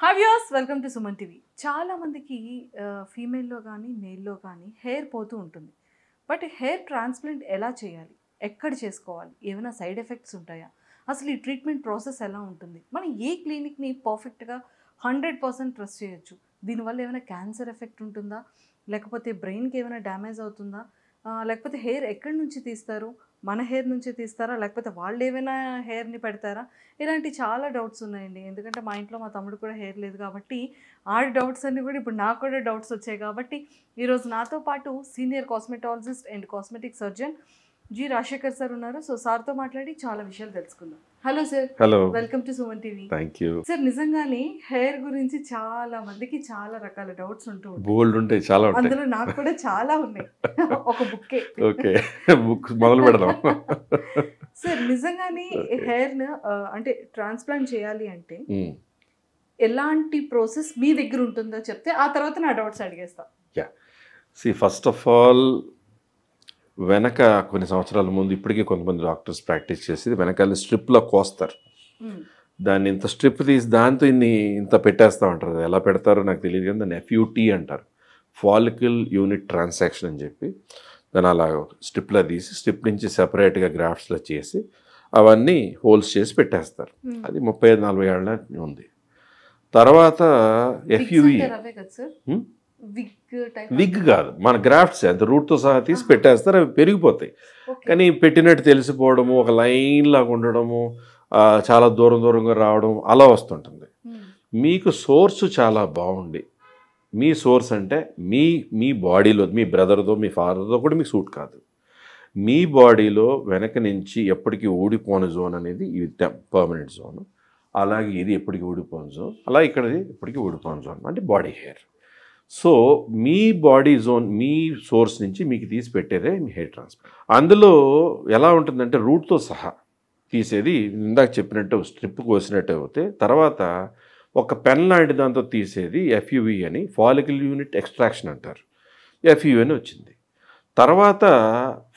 Have యూస్ welcome to Suman TV చాలామందికి ఫీమేల్లో కానీ మేల్లో కానీ హెయిర్ పోతూ ఉంటుంది. బట్ హెయిర్ ట్రాన్స్ప్లాంట్ ఎలా చేయాలి? ఎక్కడ చేసుకోవాలి? ఏమైనా సైడ్ ఎఫెక్ట్స్ ఉంటాయా? అసలు ఈ ట్రీట్మెంట్ ప్రాసెస్ ఎలా ఉంటుంది? మనం ఏ క్లినిక్ని పర్ఫెక్ట్గా హండ్రెడ్ పర్సెంట్ ట్రస్ట్ చేయొచ్చు? దీనివల్ల ఏమైనా క్యాన్సర్ ఎఫెక్ట్ ఉంటుందా? లేకపోతే బ్రెయిన్కి ఏమైనా డ్యామేజ్ అవుతుందా? లేకపోతే హెయిర్ ఎక్కడి నుంచి తీస్తారు? మన హెయిర్ నుంచి తీస్తారా? లేకపోతే వాళ్ళు ఏమైనా హెయిర్ని పెడతారా? ఇలాంటి చాలా డౌట్స్ ఉన్నాయండి. ఎందుకంటే మా ఇంట్లో మా తమ్ముడు కూడా హెయిర్ లేదు కాబట్టి ఆ డౌట్స్ అన్ని కూడా ఇప్పుడు నాకు కూడా డౌట్స్ వచ్చాయి కాబట్టి ఈరోజు నాతో పాటు senior cosmetologist and cosmetic surgeon G Rajasekhar sir ఉన్నారు. సో సార్తో మాట్లాడి చాలా విషయాలు తెలుసుకుందాం. Hello sir. Hello. Welcome to Suman TV. Thank you. Sir నిజంగానే హెయిర్ గురించి చాలా మందికి చాలా రకాల డౌట్స్ ఉంటూ ఉంటాయి. బోల్డ్ ఉంటాయి చాలా ఉంటాయి. అందులో నాకు కూడా చాలా ఉన్నాయి. ఒక బుక్కే. ఓకే. బుక్ మొదలు పెడదాం. సార్ నిజంగానే. హెయిర్ అంటే ట్రాన్స్ప్లాంట్ చేయాలి అంటే. ఎలాంటి ప్రాసెస్ మీ దగ్గర ఉంటుందో చెప్తే ఆ తర్వాత నా డౌట్స్ అడిగేస్తా. సి ఫస్ట్ ఆఫ్ ఆల్ వెనక కొన్ని సంవత్సరాల ముందు ఇప్పటికీ కొంతమంది డాక్టర్స్ ప్రాక్టీస్ చేసి వెనకాల స్ట్రిప్లో కోస్తారు. దాన్ని ఇంత స్ట్రిప్ తీసి దాంతో ఇన్ని ఇంత పెట్టేస్తూ ఉంటారు ఎలా పెడతారో నాకు తెలియదు కానీ దాన్ని ఎఫ్యూటీ అంటారు. ఫాలికల్ యూనిట్ ట్రాన్సాక్షన్ అని చెప్పి దాన్ని అలా స్ట్రిప్లో తీసి స్ట్రిప్ నుంచి సెపరేట్గా గ్రాఫ్ట్స్లో చేసి అవన్నీ హోల్స్ చేసి పెట్టేస్తారు. అది ముప్పై ఐదు నలభై ఏళ్ళ ఉంది. తర్వాత ఎఫ్యూఈ విగ్ కాదు. మన గ్రాఫ్ట్స్ అంత రూట్తో సహా తీసి. పెట్టేస్తారు అవి పెరిగిపోతాయి. కానీ పెట్టినట్టు తెలిసిపోవడము ఒక లైన్ లాగా ఉండడము చాలా దూరం దూరంగా రావడం అలా వస్తుంటుంది. మీకు సోర్స్ చాలా బాగుంది మీ సోర్స్ అంటే మీ మీ బాడీలో మీ బ్రదర్తో మీ ఫాదర్తో కూడా మీకు సూట్ కాదు. మీ బాడీలో వెనక నుంచి ఎప్పటికీ ఊడిపోని జోన్ అనేది ఇది పర్మనెంట్ జోన్. అలాగే ఇది ఎప్పటికీ ఊడిపోని జోన్. అలా ఇక్కడది ఎప్పటికీ ఊడిపోని జోన్. అంటే బాడీ హెయిర్. సో మీ బాడీ జోన్ మీ సోర్స్ నుంచి మీకు తీసి పెట్టేదే మీ హెయిర్ ట్రాన్స్ప్లాంట్. అందులో ఎలా ఉంటుందంటే రూట్తో సహా తీసేది ఇందాక చెప్పినట్టు స్ట్రిప్ కోసినట్టు అయితే తర్వాత ఒక పెన్ లాంటి దాంతో తీసేది ఎఫ్యువి అని ఫాలికల్ యూనిట్ ఎక్స్ట్రాక్షన్ అంటారు. ఎఫ్యూవి అని వచ్చింది. తర్వాత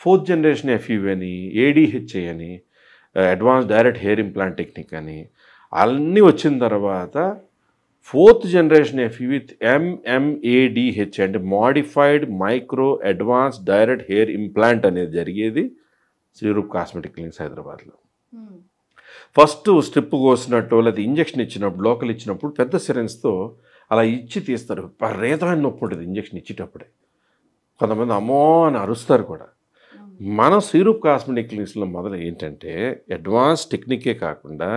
ఫోర్త్ జనరేషన్ ఎఫ్యూవి అని ఏడిహెచ్ఏ అని advance direct hair implant technique అని అన్నీ వచ్చిన తర్వాత fourth generation FUE with MMADHI అంటే modified micro advance direct hair implant అనేది జరిగేది శ్రీరూప్ కాస్మెటిక్ క్లినిక్స్ హైదరాబాద్లో. ఫస్ట్ స్ట్రిప్ కోసినట్టు లేదా ఇంజక్షన్ ఇచ్చినప్పుడు లోకల్ ఇచ్చినప్పుడు పెద్ద సిరెన్స్తో అలా ఇచ్చి తీస్తారు విపరీతమైన నొప్పి ఉంటుంది ఇంజక్షన్ ఇచ్చేటప్పుడే కొంతమంది అమ్మో అని అరుస్తారు కూడా మ్మ్. మనం సీరూప్ కాస్మెటిక్ క్లినిక్స్లో మొదలు ఏంటంటే అడ్వాన్స్ టెక్నికే కాకుండా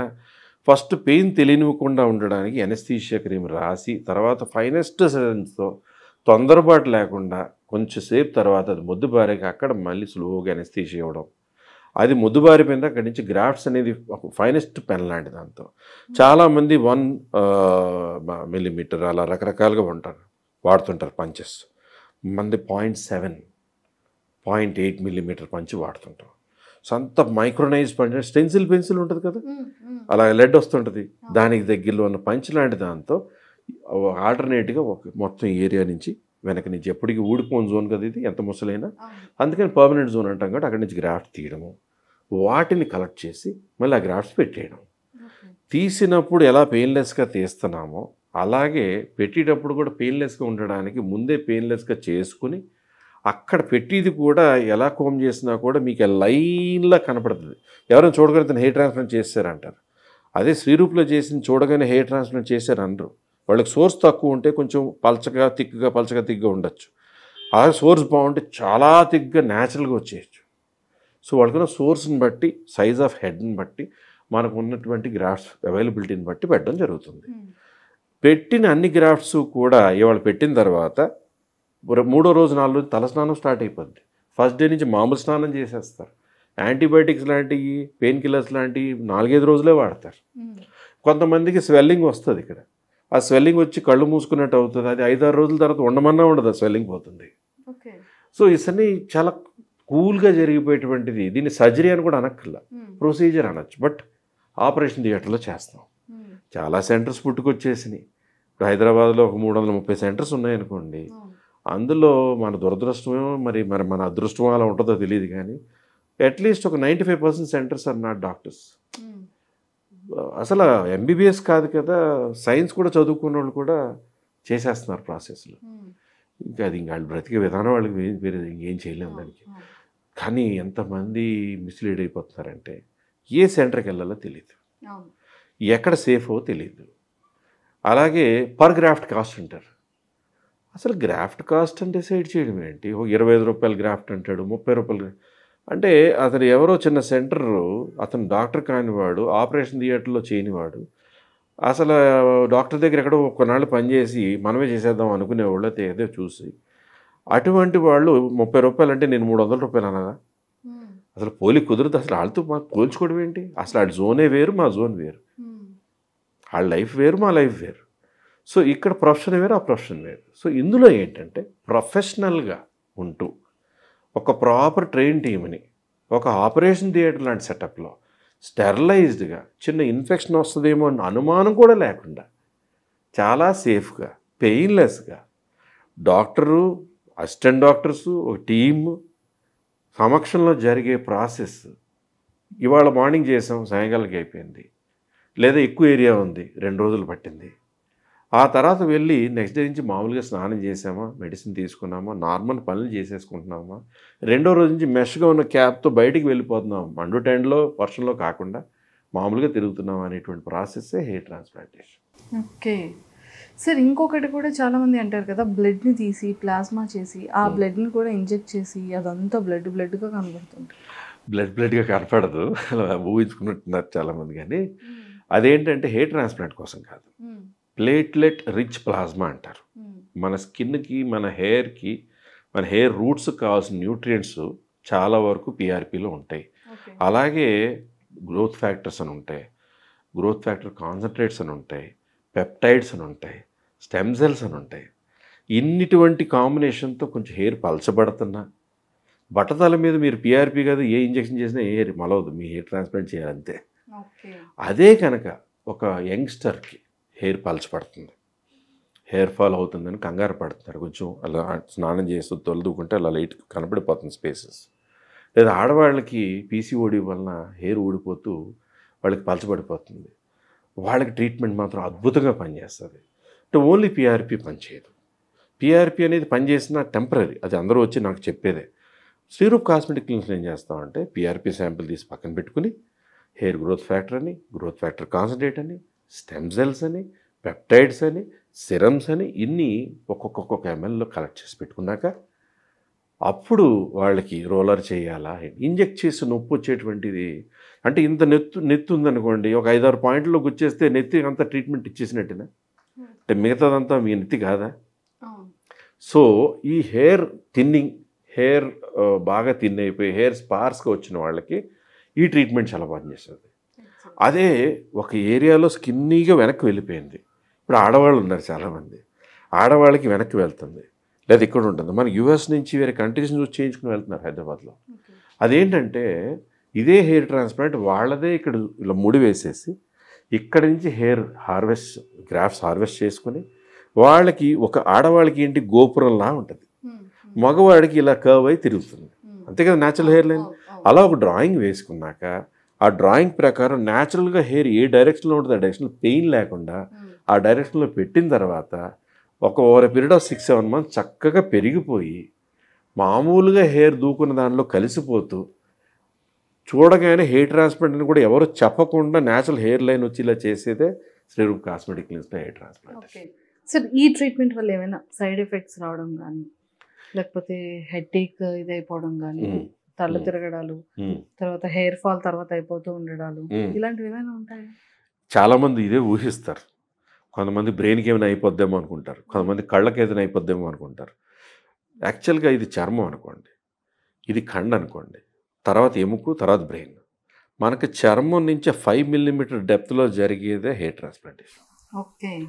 ఫస్ట్ పెయిన్ తెలియనివ్వకుండా ఉండడానికి ఎనస్థీషియా క్రీమ్ రాసి తర్వాత ఫైనెస్ట్ సిరెన్స్తో తొందరపాటు లేకుండా కొంచెంసేపు తర్వాత అది ముద్దుబారాక అక్కడ మళ్ళీ స్లోగా ఎనస్థీషియా ఇవ్వడం. అది ముద్దుబారిపోయింది అక్కడి నుంచి గ్రాఫ్ట్స్ అనేది ఒక ఫైనెస్ట్ పెన్ లాంటి దాంతో. చాలామంది వన్ మిల్లీమీటర్ అలా రకరకాలుగా ఉంటారు వాడుతుంటారు పంచెస్ మంది point seven point eight millimetre పంచి వాడుతుంటాం సో అంత మైక్రోనైజ్ పంచ్ స్టెన్సిల్ పెన్సిల్ ఉంటుంది కదా. అలా లెడ్ వస్తుంటుంది దానికి దగ్గరలో ఉన్న పంచ్ లాంటి దాంతో ఆల్టర్నేట్గా ఒక మొత్తం ఏరియా నుంచి వెనక నుంచి ఎప్పటికీ ఊడిపోని జోన్ కదా ఇది ఎంత ముసలైనా. అందుకని పర్మనెంట్ జోన్ అంటాం కాబట్టి అక్కడి నుంచి గ్రాఫ్ట్ తీయడము వాటిని కలెక్ట్ చేసి మళ్ళీ ఆ గ్రాఫ్ట్స్ పెట్టేయడం. తీసినప్పుడు ఎలా పెయిన్లెస్గా తీస్తున్నామో అలాగే పెట్టేటప్పుడు కూడా పెయిన్లెస్గా ఉండడానికి ముందే పెయిన్లెస్గా చేసుకుని అక్కడ పెట్టేది కూడా ఎలా కోమ్ చేసినా కూడా మీకు లైన్లా కనపడుతుంది. ఎవరైనా చూడగానే హెయిర్ ట్రాన్స్ప్లాంట్ చేశారంటారు. అదే శ్రీరూప్లో చేసిన చూడగానే హెయిర్ ట్రాన్స్ప్లాంట్ చేశారు అనరు వాళ్ళకి సోర్స్ తక్కువ ఉంటే కొంచెం పలచగా తిక్కుగా పలచగా తిగ్గా ఉండొచ్చు. అలాగే సోర్స్ బాగుంటే చాలా తిగ్గా న్యాచురల్గా వచ్చేయచ్చు. సో వాళ్ళకున్న సోర్స్ని బట్టి సైజ్ ఆఫ్ హెడ్ని బట్టి మనకు ఉన్నటువంటి గ్రాఫ్ట్స్ అవైలబిలిటీని బట్టి పెట్టడం జరుగుతుంది. పెట్టిన అన్ని గ్రాఫ్ట్స్ కూడా ఇవాళ పెట్టిన తర్వాత మూడో రోజు నాలుగు రోజు తలస్నానం స్టార్ట్ అయిపోద్ది. ఫస్ట్ డే నుంచి మామూలు స్నానం చేసేస్తారు. యాంటీబయాటిక్స్ లాంటివి పెయిన్ కిల్లర్స్ లాంటివి నాలుగైదు రోజులే వాడతారు. కొంతమందికి స్వెల్లింగ్ వస్తుంది ఇక్కడ. ఆ స్వెల్లింగ్ వచ్చి కళ్ళు మూసుకున్నట్టు అవుతుంది. అది ఐదారు రోజుల తర్వాత ఉండమన్నా ఉండదు ఆ స్వెల్లింగ్ పోతుంది. సో ఇవన్నీ చాలా కూల్గా జరిగిపోయేటువంటిది. దీన్ని సర్జరీ అని కూడా అనక్కర్లా. ప్రొసీజర్ అనొచ్చు. బట్ ఆపరేషన్ థియేటర్లో చేస్తాం. చాలా సెంటర్స్ పుట్టుకొచ్చేసినాయి. ఇప్పుడు హైదరాబాద్లో ఒక మూడు వందల ముప్పై సెంటర్స్ ఉన్నాయనుకోండి. అందులో మన దురదృష్టమేమో మరి మరి మన అదృష్టం అలా ఉంటుందో తెలియదు కానీ అట్లీస్ట్ ఒక ninety five percent centres are not doctors. అసలు ఎంబీబీఎస్ కాదు కదా సైన్స్ కూడా చదువుకున్న వాళ్ళు కూడా చేసేస్తున్నారు ప్రాసెస్లో ఇంకా అది ఇంకా వాళ్ళు బ్రతికే విధానం వాళ్ళకి వేరే ఇంకేం చేయలేము దానికి. కానీ ఎంతమంది మిస్లీడ్ అయిపోతున్నారంటే ఏ సెంటర్కి వెళ్ళాలో తెలియదు ఎక్కడ సేఫో తెలియదు అలాగే పర్ గ్రాఫ్ట్ కాస్ట్ అంటారు అసలు గ్రాఫ్ట్ కాస్ట్ అంటే డిసైడ్ చేయడం ఏంటి? ఓ ఇరవై ఐదు రూపాయలు గ్రాఫ్ట్ అంటాడు ముప్పై రూపాయలు అంటే అతను ఎవరో చిన్న సెంటర్ అతను డాక్టర్ కానివాడు ఆపరేషన్ థియేటర్లో చేయనివాడు. అసలు డాక్టర్ దగ్గర ఎక్కడో కొన్నాళ్ళు పనిచేసి మనమే చేసేద్దాం అనుకునేవాళ్ళు అయితే ఏదో చూసి. అటువంటి వాళ్ళు ముప్పై రూపాయలు అంటే నేను మూడు వందల రూపాయలు అన్నదా అసలు పోలి కుదరదు అసలు వాళ్ళతో మాకు పోల్చుకోవడం ఏంటి? అసలు వాళ్ళ జోనే వేరు మా జోన్ వేరు. వాళ్ళ లైఫ్ వేరు మా లైఫ్ వేరు. సో ఇక్కడ ప్రొఫెషన్ వేరు ఆ ప్రొఫెషన్ వేరు. సో ఇందులో ఏంటంటే ప్రొఫెషనల్గా ఉంటూ ఒక ప్రాపర్ ట్రైన్ టీమ్ని ఒక ఆపరేషన్ థియేటర్ లాంటి సెటప్లో స్టెరిలైజ్డ్గా చిన్న ఇన్ఫెక్షన్ వస్తుందేమో అన్న అనుమానం కూడా లేకుండా చాలా సేఫ్గా పెయిన్లెస్గా డాక్టరు అసిస్టెంట్ డాక్టర్స్ ఒక టీమ్ సమక్షంలో జరిగే ప్రాసెస్ ఇవాళ మార్నింగ్ చేసాం సాయంకాలంకి అయిపోయింది. లేదా ఎక్కువ ఏరియా ఉంది రెండు రోజులు పట్టింది. ఆ తర్వాత వెళ్ళి నెక్స్ట్ డే నుంచి మామూలుగా స్నానం చేసామా మెడిసిన్ తీసుకున్నామా నార్మల్ పనులు చేసేసుకుంటున్నామా రెండో రోజు నుంచి మెష్గా ఉన్న క్యాబ్తో బయటికి వెళ్ళిపోతున్నాం. మండు టెండ్లో వర్షంలో కాకుండా మామూలుగా తిరుగుతున్నాం అనేటువంటి ప్రాసెస్సే హెయిర్ ట్రాన్స్ప్లాంటేషన్. ఓకే. సార్ ఇంకొకటి కూడా చాలా మంది అంటారు కదా బ్లడ్ని తీసి ప్లాస్మా చేసి ఆ బ్లడ్ని కూడా ఇంజెక్ట్ చేసి అదంతా బ్లడ్ బ్లడ్గా కనబడుతుంది బ్లడ్ బ్లడ్గా కనపడదు. ఊహించుకున్నట్టున్నారు చాలామంది కానీ అదేంటంటే హెయిర్ ట్రాన్స్ప్లాంట్ కోసం కాదు. ప్లేట్లెట్ రిచ్ ప్లాస్మా అంటారు. మన స్కిన్కి మన హెయిర్కి మన హెయిర్ రూట్స్ కావాల్సిన న్యూట్రియంట్స్ చాలా వరకు పిఆర్పిలో ఉంటాయి. అలాగే గ్రోత్ ఫ్యాక్టర్స్ అని ఉంటాయి. గ్రోత్ ఫ్యాక్టర్ కాన్సన్ట్రేట్స్ అని ఉంటాయి. పెప్టైడ్స్ అని ఉంటాయి. స్టెమ్ సెల్స్ అని ఉంటాయి. ఇన్నిటువంటి కాంబినేషన్తో కొంచెం హెయిర్ పలచబడుతున్నా. బట్టతల మీద మీరు పిఆర్పి కాదు ఏ ఇంజెక్షన్ చేసినా ఏ హెయిర్ మలవదు. మీ హెయిర్ ట్రాన్స్ప్లాంట్ చేయాలంతే. అదే కనుక ఒక యంగ్స్టర్కి హెయిర్ పలచబడుతుంది హెయిర్ ఫాల్ అవుతుందని కంగారు పడుతున్నారు. కొంచెం అలా స్నానం చేస్తూ తొలదుకుంటే అలా లైట్ కనపడిపోతుంది స్పేసెస్. లేదా ఆడవాళ్ళకి పీసీఓడి వలన హెయిర్ ఊడిపోతూ వాళ్ళకి పలచబడిపోతుంది వాళ్ళకి ట్రీట్మెంట్ మాత్రం అద్భుతంగా పనిచేస్తుంది. అంటే ఓన్లీ పిఆర్పి పనిచేయదు. పిఆర్పి అనేది పనిచేసిన టెంపరీ అది అందరూ వచ్చి నాకు చెప్పేదే. శ్రీరూప్ కాస్మెటిక్ క్లినిక్స్ ఏం చేస్తామంటే పిఆర్పి శాంపిల్ తీసి పక్కన పెట్టుకుని హెయిర్ గ్రోత్ ఫ్యాక్టర్ అని గ్రోత్ ఫ్యాక్టర్ కాన్సన్ట్రేట్ అని స్టెమ్ సెల్స్ అని పెప్టైడ్స్ అని సిరమ్స్ అని ఇన్ని ఒక్కొక్క ఒక్కొక్క ఎంఎల్లో కలెక్ట్ చేసి పెట్టుకున్నాక అప్పుడు వాళ్ళకి రోలర్ చేయాలా? ఇంజెక్ట్ చేసి నొప్పి వచ్చేటువంటిది. అంటే ఇంత నెత్తు నెత్తి ఉందనుకోండి ఒక ఐదారు పాయింట్లో గుచ్చేస్తే నెత్తి అంతా ట్రీట్మెంట్ ఇచ్చేసినట్టేనా? అంటే మిగతాదంతా మీ నెత్తి కాదా? సో ఈ హెయిర్ థిన్నింగ్ హెయిర్ బాగా థిన్ అయిపోయి హెయిర్ స్పార్స్గా వచ్చిన వాళ్ళకి ఈ ట్రీట్మెంట్ చాలా పనిచేస్తుంది. అదే ఒక ఏరియాలో స్కిన్నీగా వెనక్కి వెళ్ళిపోయింది. ఇప్పుడు ఆడవాళ్ళు ఉన్నారు చాలామంది. ఆడవాళ్ళకి వెనక్కి వెళ్తుంది. లేదా ఇక్కడ ఉంటుంది. మన యూఎస్ నుంచి వేరే కంట్రీస్ నుంచి చేయించుకుని వెళ్తున్నారు హైదరాబాద్లో. అదేంటంటే ఇదే హెయిర్ ట్రాన్స్ప్లాంట్ వాళ్ళదే ఇక్కడ ఇలా ముడి వేసేసి ఇక్కడ నుంచి హెయిర్ హార్వెస్ట్ గ్రాఫ్స్ హార్వెస్ట్ చేసుకొని వాళ్ళకి ఒక ఆడవాళ్ళకి ఏంటి గోపురంలా ఉంటుంది. మగవాడికి ఇలా కర్వ్ అయి తిరుగుతుంది. అంతే కదా న్యాచురల్ హెయిర్ లైన్ అలా ఒక డ్రాయింగ్ వేసుకున్నాక ఆ డ్రాయింగ్ ప్రకారం న్యాచురల్గా హెయిర్ ఏ డైరెక్షన్లో ఉంటుంది ఆ డైరెక్షన్లో పెయిన్ లేకుండా ఆ డైరెక్షన్లో పెట్టిన తర్వాత ఒక over period of six seven months చక్కగా పెరిగిపోయి మామూలుగా హెయిర్ దూకున్న దానిలో కలిసిపోతూ చూడగానే హెయిర్ ట్రాన్స్ప్లాంట్ అని కూడా ఎవరు చెప్పకుండా న్యాచురల్ హెయిర్ లైన్ వచ్చి ఇలా చేసేదే శ్రీరూప్ కాస్మెటిక్ క్లినిక్స్లో హెయిర్ ట్రాన్స్ప్లాంట్ సార్ ఈ ట్రీట్మెంట్ వల్ల ఏమైనా సైడ్ ఎఫెక్ట్స్ రావడం కానీ లేకపోతే హెడ్ ఏక్ ఇది అయిపోవడం కానీ మ్మ్. తిరగడాలు తర్వాత హెయిర్ ఫాల్ తర్వాత అయిపోతూ ఉండడాలు. ఇలాంటివి ఏమైనా ఉంటాయి? చాలామంది ఇదే ఊహిస్తారు. కొంతమంది బ్రెయిన్కి ఏమైనా అయిపోద్దేమో అనుకుంటారు. కొంతమంది కళ్ళకి ఏదైనా అయిపోద్దేమో అనుకుంటారు. యాక్చువల్గా ఇది చర్మం అనుకోండి. ఇది కండ అనుకోండి. తర్వాత ఎముకు తర్వాత బ్రెయిన్. మనకి చర్మం నుంచి ఫైవ్ మిల్లీమీటర్ డెప్త్లో జరిగేదే హెయిర్ ట్రాన్స్ప్లాంటేషన్. ఓకే.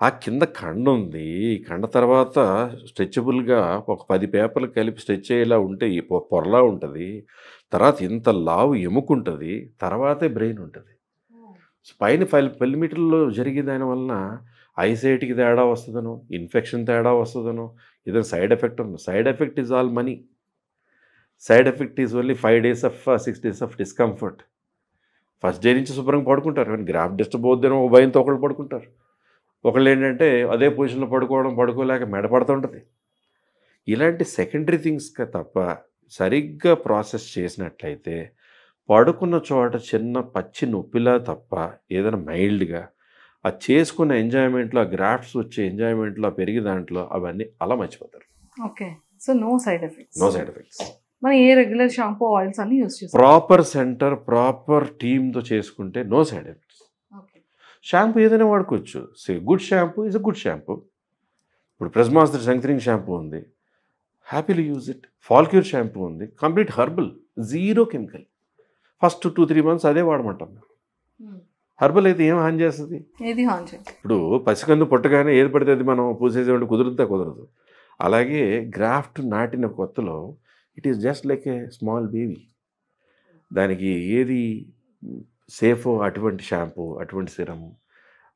ఆ కింద కండ ఉంది. కండ తర్వాత స్ట్రెచబుల్గా ఒక పది పేపర్లు కలిపి స్ట్రెచ్ అయ్యేలా ఉంటే పొరలా ఉంటుంది. తర్వాత ఇంత లావు ఎముక ఉంటుంది తర్వాతే బ్రెయిన్ ఉంటుంది. పైన ఫైవ్ మిల్లీమీటర్లో జరిగే దాని వలన ఐసైట్కి తేడా వస్తుందనో ఇన్ఫెక్షన్ తేడా వస్తుందనో ఏదైనా సైడ్ ఎఫెక్ట్ ఉంది side effect is all money. Side effect is only five days of six days of discomfort. First day నుంచి శుభ్రంగా పడుకుంటారు. కానీ గ్రాఫ్ డిస్టర్బ్ అవుద్దేనో ఒక భయంతో ఒకళ్ళు పడుకుంటారు. ఒకళ్ళు ఏంటంటే అదే పొజిషన్లో పడుకోవడం పడుకోలేక మెడ పడుతుంటుంది ఇలాంటి సెకండరీ థింగ్స్ తప్ప సరిగ్గా ప్రాసెస్ చేసినట్లయితే పడుకున్న చోట చిన్న పచ్చి నొప్పిలా తప్ప ఏదైనా మైల్డ్గా ఆ చేసుకున్న ఎంజాయ్మెంట్లో ఆ గ్రాఫ్ట్స్ వచ్చే ఎంజాయ్మెంట్లో పెరిగి దాంట్లో అవన్నీ అలా మర్చిపోతారు. Okay. So no side effects no side effects మనం ఏ రెగ్యులర్ షాంపూ ఆయిల్స్ అన్ని యూస్ చేస్తాం. ప్రాపర్ సెంటర్ ప్రాపర్ టీమ్తో చేసుకుంటే నో సైడ్ ఎఫెక్ట్స్ షాంపూ ఏదైనా వాడుకోవచ్చు. Say good shampoo is a good shampoo. ఇప్పుడు ప్రెస్మాస్టర్ స్ట్రెంగ్ షాంపూ ఉంది. Happily use it. Fallcure shampoo ఉంది. Complete herbal zero chemical. First two three months అదే వాడమంటాం హర్బల్ అయితే ఏం హాని చేస్తుంది? ఇప్పుడు పసికందు పుట్టగానే ఏది పడితే అది మనం పూసేసేవాడి కుదురుతా కుదరదు. అలాగే గ్రాఫ్ట్ నాటిన కొత్తలో it is just like a small baby. దానికి ఏది సేఫో అటువంటి షాంపూ అటువంటి సిరము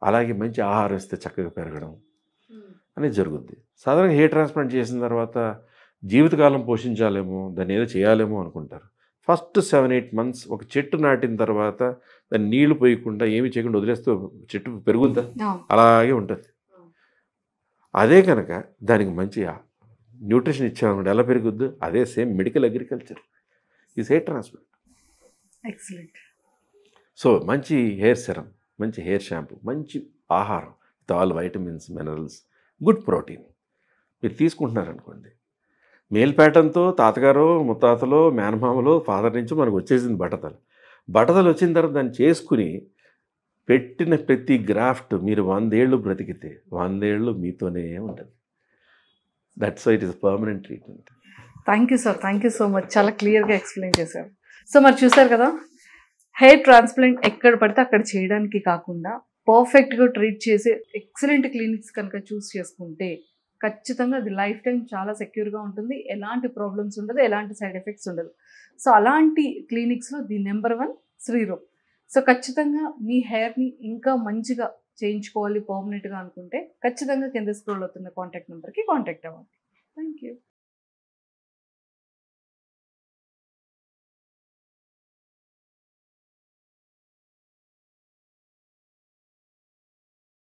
అలాగే మంచి ఆహారం ఇస్తే చక్కగా పెరగడం అనేది జరుగుద్ది. సాధారణంగా హెయిర్ ట్రాన్స్ప్లాంట్ చేసిన తర్వాత జీవితకాలం పోషించాలేమో దాన్ని ఏదో చేయాలేమో అనుకుంటారు. ఫస్ట్ సెవెన్ ఎయిట్ మంత్స్ ఒక చెట్టు నాటిన తర్వాత దాన్ని నీళ్ళు పోయకుండా ఏమి చేయకుండా వదిలేస్తూ చెట్టు పెరుగుద్దా? అలాగే ఉంటుంది. అదే కనుక దానికి మంచి న్యూట్రిషన్ ఇచ్చామనుకోండి ఎలా పెరుగుద్దు? అదే సేమ్ మెడికల్ అగ్రికల్చర్. ఈ హెయిర్ ట్రాన్స్ప్లాంట్. ఎక్సలెంట్. సో మంచి హెయిర్ సిరం మంచి హెయిర్ షాంపూ మంచి ఆహారం with all vitamins minerals good protein. మీరు తీసుకుంటున్నారనుకోండి. మేల్ ప్యాటర్న్తో తాతగారు ముత్తాతలో మేనమామలో ఫాదర్ నుంచి మనకు వచ్చేసింది బట్టతలు. బట్టతలు వచ్చిన తర్వాత దాన్ని చేసుకుని పెట్టిన ప్రతి గ్రాఫ్ట్ మీరు వందేళ్ళు బ్రతికితే వందేళ్ళు మీతోనే ఉంటుంది. That's it is permanent treatment thank you sir thank you so much చాలా క్లియర్గా ఎక్స్ప్లెయిన్ చేశారు. సో మరి చూసారు కదా? హెయిర్ ట్రాన్స్ప్లాంట్ ఎక్కడ పడితే అక్కడ చేయడానికి కాకుండా పర్ఫెక్ట్గా ట్రీట్ చేసే ఎక్సలెంట్ క్లినిక్స్ కనుక చూస్ చేసుకుంటే ఖచ్చితంగా అది లైఫ్ టైం చాలా సెక్యూర్గా ఉంటుంది. ఎలాంటి ప్రాబ్లమ్స్ ఉండదు ఎలాంటి సైడ్ ఎఫెక్ట్స్ ఉండదు. సో అలాంటి క్లినిక్స్లో the number one Sriroop so ఖచ్చితంగా మీ హెయిర్ని ఇంకా మంచిగా చేయించుకోవాలి పర్మనెంట్గా అనుకుంటే ఖచ్చితంగా కింద స్క్రోల్ అవుతున్న కాంటాక్ట్ నెంబర్కి కాంటాక్ట్ అవ్వాలి థ్యాంక్ యూ